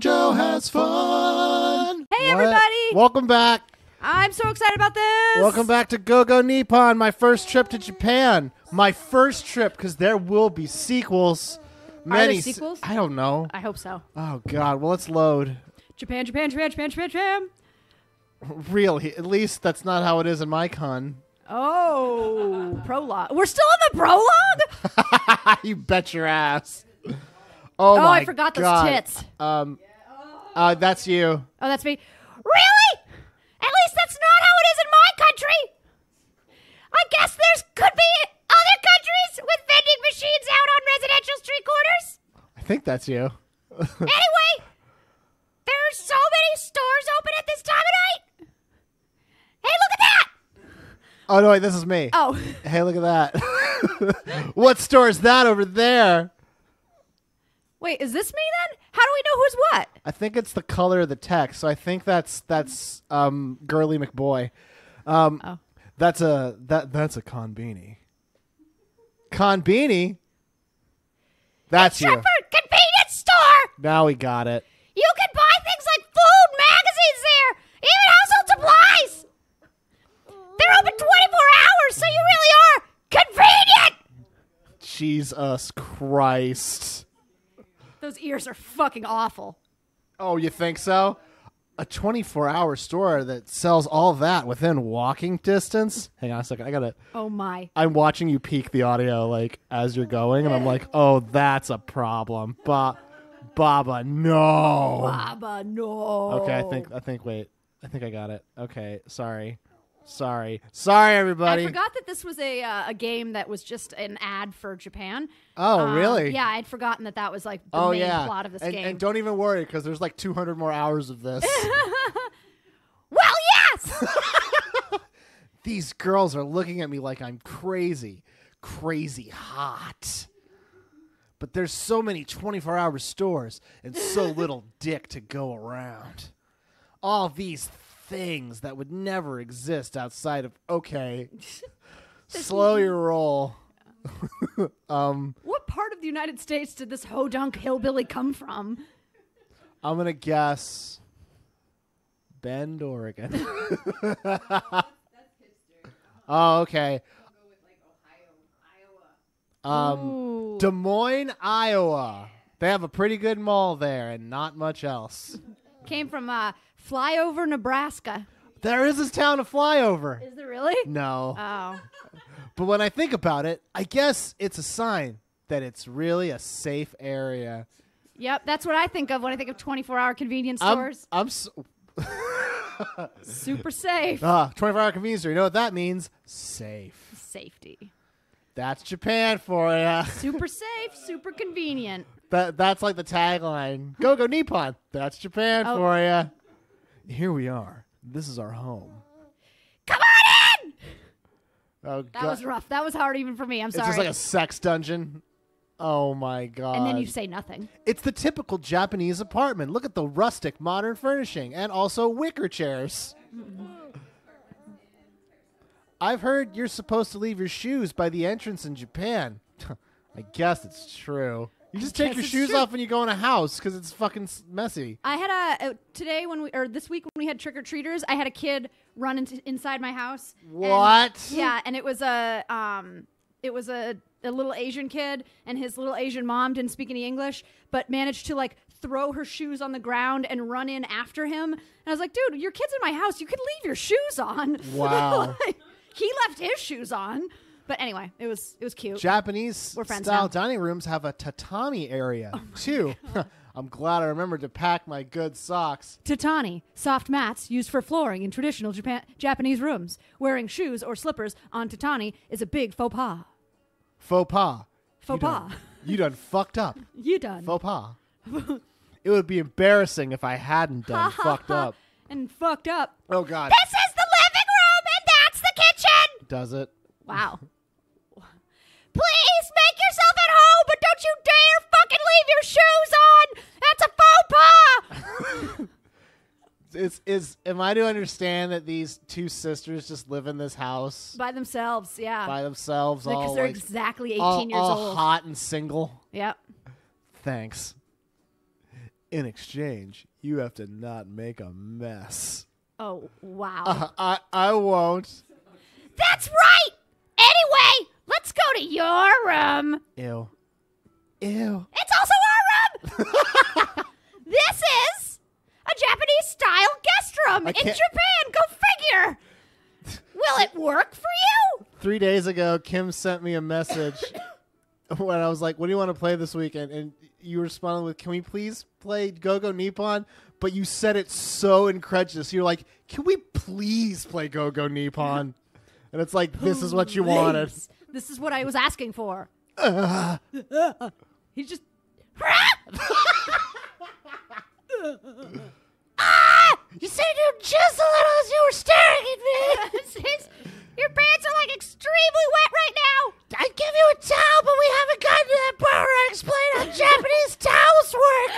JoJo has fun. Hey, What? everybody. Welcome back. I'm so excited about this. Welcome back to Go Go Nippon, my first trip to Japan. My first trip, because there will be sequels. Many there se- sequels? I don't know. I hope so. Oh God. Well, let's load. Japan, Japan, Japan, Japan, Japan, Japan. Really, at least that's not how it is in my con. Oh, prologue. We're still in the prologue? you bet your ass. Oh, Oh, my I forgot those God. tits. Um, uh, that's you. Oh, that's me. Really? At least that's not how it is in my country. I guess there's could be other countries with vending machines out on residential street corners. I think that's you. Anyway, there's so many stores open at this time of night. Hey, look at that. Oh no, wait, this is me. Oh, Hey, look at that. what store is that over there? wait, is this me then? How do we know who's what? I think it's the color of the text. So I think that's that's um Girly McBoy. Um Oh. that's a that that's a konbini. Con beanie. That's you. Shepherd Convenience Store. Now we got it. You can buy things like food, magazines there, even household supplies. They're open 24 hours, so you really are convenient. Jesus Christ. Those ears are fucking awful. Oh, you think so? A 24 hour store that sells all that within walking distance? Hang on a second. I got to. Oh my. I'm watching you peak the audio like as you're going, and I'm like, oh, that's a problem. Ba- Baba, no. Baba, no. Okay, I think I think wait, I think I got it. Okay, sorry, sorry, sorry, everybody. I forgot that this was a uh, a game that was just an ad for Japan. Oh, Um, really? Yeah, I'd forgotten that that was like the Oh main yeah. plot of this and, game. and don't even worry because there's like 200 more hours of this. well, yes. These girls are looking at me like I'm crazy, crazy hot. But there's so many 24 hour stores and so little dick to go around. All these things that would never exist outside of, okay, slow your roll. what part of the United States did this hodunk hillbilly come from? I'm going to guess Bend, Oregon. oh, okay. Um. Des Moines, Iowa. They have a pretty good mall there and not much else. Came from uh, Flyover, Nebraska. There is this town to fly over. Is there really? No. Oh. But when I think about it, I guess it's a sign that it's really a safe area. Yep, that's what I think of when I think of 24 hour convenience I'm, stores. I'm s Super safe. ah, 24 hour convenience store. You know what that means? Safe. Safety. That's Japan for you. Super safe, super convenient. That that's like the tagline. Go go Nippon. That's Japan Oh. for you. Here we are. This is our home. Come on in! Oh That god. was rough. That was hard even for me. I'm sorry. It's just like a sex dungeon. Oh my god. and then you say nothing. It's the typical Japanese apartment. Look at the rustic modern furnishing and also wicker chairs. I've heard you're supposed to leave your shoes by the entrance in Japan. I guess it's true. You just take your shoes true. off when you go in a house because it's fucking messy. I had a uh, today when we or this week when we had trick or treaters. I had a kid run into, inside my house. and- What? yeah, and it was a um, it was a a little Asian kid, and his little Asian mom didn't speak any English, but managed to like throw her shoes on the ground and run in after him. And I was like, dude, your kid's in my house. You could leave your shoes on. Wow. Like, he left his shoes on. But anyway, it was it was cute. Japanese style now. Oh dining rooms have a tatami area oh too. I'm glad I remembered to pack my good socks. Tatami, soft mats used for flooring in traditional Japan- Japanese rooms. Wearing shoes or slippers on tatami is a big faux pas. Faux pas. Faux you pas. Done, you done fucked up. You done. Faux pas. it would be embarrassing if I hadn't done fucked up. and fucked up. Oh God. This is the living room and that's the kitchen. Does it? Wow. Please make yourself at home, but don't you dare fucking leave your shoes on. That's a faux pas. Is is am I to understand that these two sisters just live in this house By themselves, yeah. by themselves, Because all they're like, exactly 18 all, years all old. hot and single? Yep. Thanks. In exchange, you have to not make a mess. Oh wow. Uh, I I won't. That's right. Anyway, let's go to your room. Ew. Ew. It's also our room. this is a Japanese style guest room I in can't- Japan. Go figure. Will it work for you? Three days ago, Kim sent me a message when I was like, "What do you want to play this weekend?" And you responded with, "Can we please play Go Go Nippon?" But you said it so incredulous. You're like, "Can we please play Go Go Nippon?" And it's like, "This is what you wanted." Please. This is what I was asking for. He's just. ah! You said you just a little as you were staring at me. Your pants are like extremely wet right now. I'd give you a towel, but we haven't gotten to that part where I explain how Japanese towels work.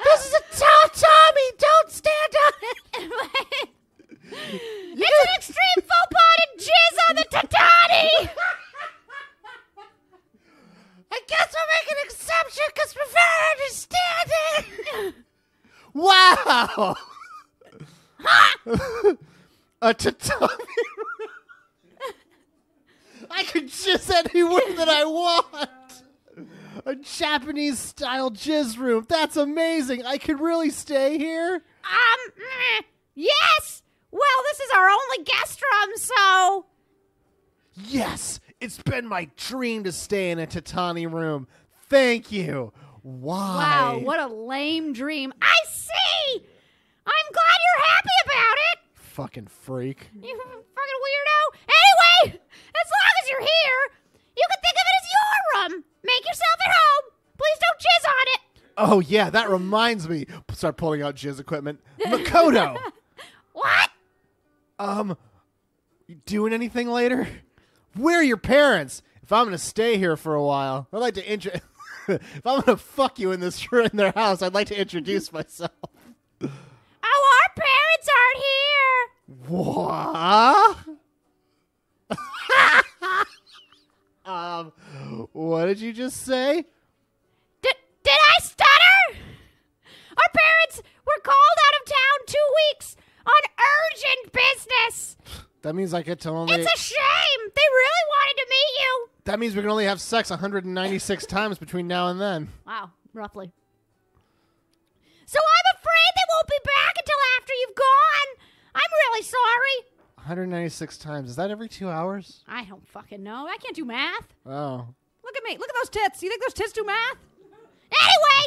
this is a towel, Tommy. Don't stand on it. it's an extreme faux pas to jizz on the tatami. I guess we'll make an exception because we're very understanding. Wow. a tatami. I could jizz anywhere that I want. A Japanese style jizz room. That's amazing. I could really stay here. Um, mm, yes. Well, this is our only guest room, so. Yes, it's been my dream to stay in a tatami room. Thank you. Why? Wow, what a lame dream. I see. I'm glad you're happy about it. fucking freak. You fucking weirdo. Anyway, as long as you're here, you can think of it as your room. Make yourself at home. Please don't jizz on it. Oh yeah, that reminds me. Start pulling out jizz equipment. Makoto. What? um, you doing anything later? Where are your parents? If I'm gonna stay here for a while, I'd like to intro. if I'm gonna fuck you in this in their house, I'd like to introduce myself. Oh, our parents aren't here. What? um, what did you just say? Did, did I stutter? Our parents were called out of town two weeks on urgent business. That means I get to only. It's a shame. They really wanted to meet you. That means we can only have sex 196 times between now and then. Wow, roughly. So I'm afraid they won't be back until after you've gone. I'm really sorry. 196 times. Is that every two hours? I don't fucking know. I can't do math. Oh. Look at me. Look at those tits. You think those tits do math? Anyway,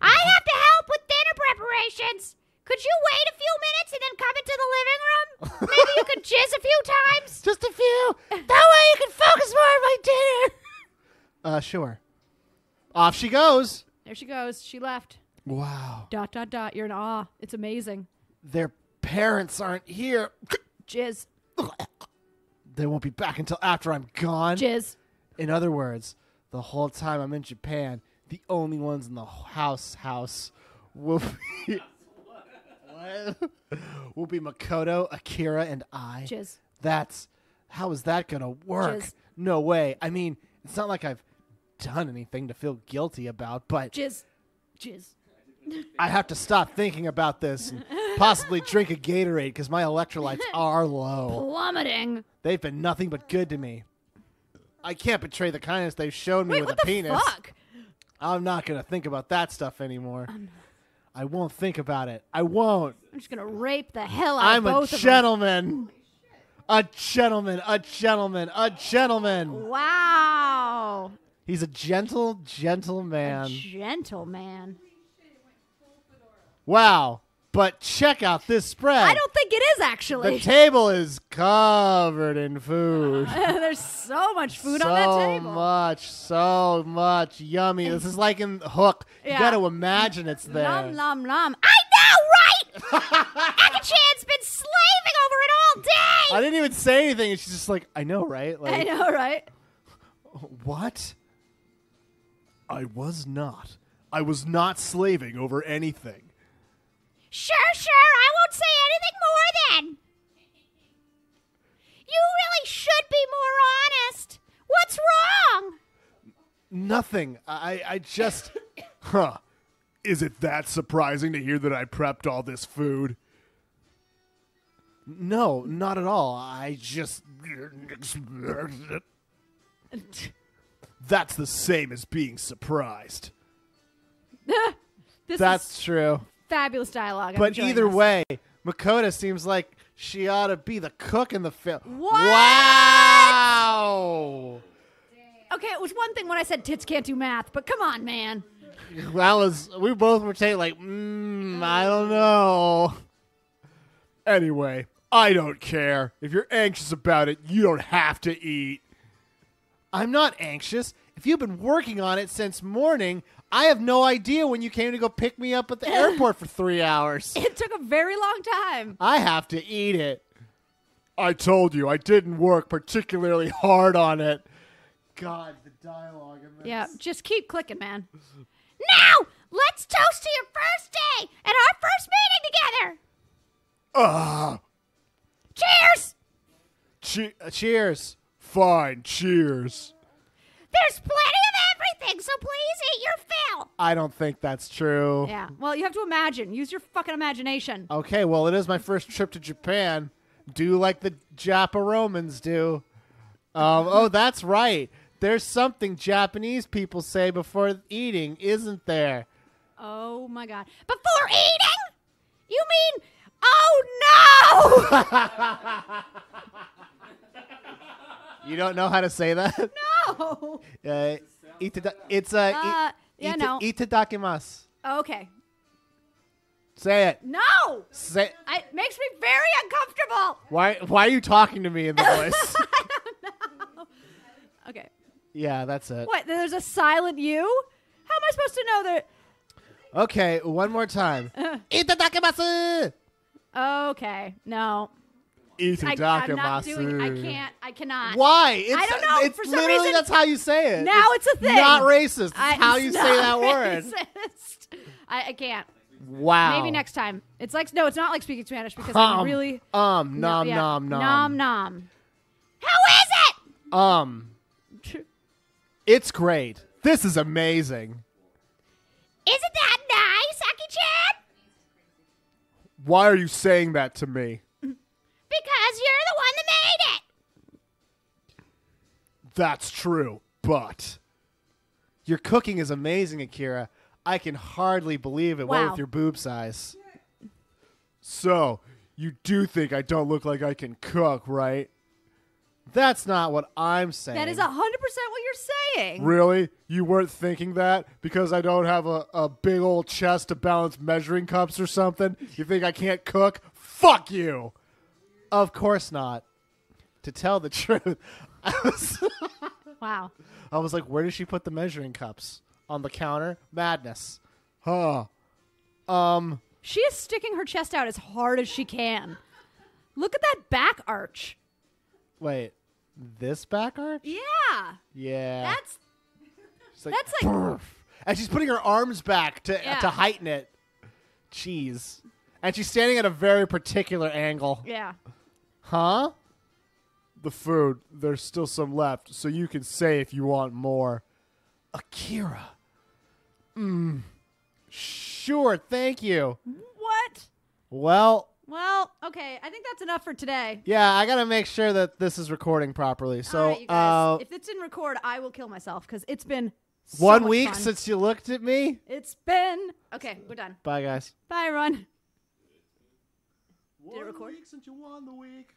I have to help with dinner preparations. Could you wait a few minutes and then come into the living room? Maybe you could jizz a few times. Just a few. That way you can focus more on my dinner. Uh, sure. Off she goes. There she goes. She left. Wow. Dot dot dot. You're in awe. It's amazing. Their parents aren't here. Jizz. They won't be back until after I'm gone. Jizz. In other words, the whole time I'm in Japan, the only ones in the house house will be What? will be Makoto, Akira, and I. Jizz. That's how is that gonna work? Jizz. No way. I mean, it's not like I've done anything to feel guilty about, but Jizz. Jizz. I have to stop thinking about this and possibly drink a Gatorade because my electrolytes are low. Plummeting. They've been nothing but good to me. I can't betray the kindness they've shown me Wait, with what a the penis. fuck? I'm not gonna think about that stuff anymore. I won't think about it. I won't. I'm just gonna rape the hell out I'm of a both of them. gentleman. A gentleman. A gentleman. A gentleman. Wow. He's a gentle, gentle man. Gentleman. Wow. But check out this spread. I don't think it is actually. the table is covered in food. There's so much food so on that table. So much, so much yummy. This is like in Hook. You got to imagine it's there. Nom nom nom. I know, right? Aki-chan's been slaving over it all day. I didn't even say anything, and she's just like, "I know, right?" I know, right? what? I was not. I was not slaving over anything. Sure, sure. I won't say anything more then. You really should be more honest. What's wrong? Nothing. I, I just, huh? Is it that surprising to hear that I prepped all this food? No, not at all. I just. That's the same as being surprised. this That's is true. fabulous dialogue. I'm But enjoying either this. way, Makoto seems like she ought to be the cook in the film. What? Wow! Okay, it was one thing when I said tits can't do math, but come on, man. That was we both were saying like, mm, I don't know. Anyway, I don't care. If you're anxious about it, you don't have to eat. I'm not anxious. If you've been working on it since morning, I have no idea when you came to go pick me up at the airport for three hours. It took a very long time. I have to eat it. I told you I didn't work particularly hard on it. God, the dialogue in this. Yeah, just keep clicking, man. Now, let's toast to your first day and our first meeting together. Ah, Cheers! che- Uh, cheers. Fine. Cheers. There's plenty of everything, so please eat your fill. I don't think that's true. Yeah, well, you have to imagine. Use your fucking imagination. Okay, well, it is my first trip to Japan. Do like the Japa Romans do. Um, oh, that's right. There's something Japanese people say before eating, isn't there? Oh my god. Before eating? You mean, oh You don't know how to say that? no! Uh, itada- it's uh, Uh, yeah, ita- no. itadakimasu. Okay. Say it. No! Say. I, it makes me very uncomfortable. Why? Why are you talking to me in the voice? Okay. yeah, that's it. What? There's a silent you? How am I supposed to know that? Okay, one more time. Itadakimasu. Okay. No. I, Itadakimasu. I'm not doing I can't. I cannot. Why? It's, I don't know. It's For some literally reason- that's how you say it. Now it's a thing. Not racist. It's I, how it's you say that word. racist. I, I can't. Wow. Maybe next time. It's like no, it's not like speaking Spanish because Um, I'm really um no, nom yeah. nom nom nom nom. it? Um, it's great. This is amazing. Isn't that nice, Aki-chan? Why are you saying that to me? That's true, but Your cooking is amazing, Akira. I can hardly believe it. What Wow. with your boob size? so you do think I don't look like I can cook, right? That's not what I'm saying. That is hundred percent what you're saying. Really? You weren't thinking that because I don't have a, a big old chest to balance measuring cups or something? You think I can't cook? Fuck you! Of course not. To tell the truth, I was, Wow. I was like, where did she put the measuring cups? On the counter? Madness. Huh. Um, She is sticking her chest out as hard as she can. Look at that back arch. wait. This back arch? Yeah. Yeah. That's She's like, that's like "Brrf." and she's putting her arms back to Yeah. to heighten it. Jeez. And she's standing at a very particular angle. yeah. Huh? The food, there's still some left, so you can say if you want more. Akira. Mm. Sure, thank you. What? Well, Well, okay. I think that's enough for today. yeah, I gotta make sure that this is recording properly. So, All right, you guys. uh, if it's in record, I will kill myself because it's been so one much week fun. since you looked at me. it's been. Okay, we're done. Bye, guys. Bye, everyone. Did it record? Week since you won the week.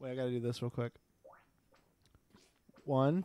Wait, I gotta do this real quick. One,